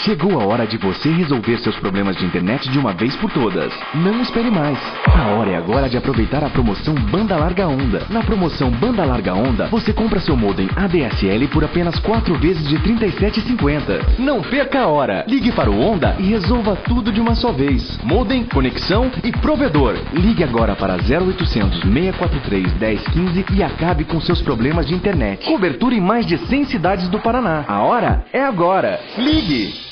Chegou a hora de você resolver seus problemas de internet de uma vez por todas. Não espere mais. A hora é agora de aproveitar a promoção Banda Larga Onda. Na promoção Banda Larga Onda, você compra seu modem ADSL por apenas 4 vezes de R$ 37,50. Não perca a hora. Ligue para o Onda e resolva tudo de uma só vez. Modem, conexão e provedor. Ligue agora para 0800 643 1015 e acabe com seus problemas de internet. Cobertura em mais de 100 cidades do Paraná. A hora é agora. Ligue!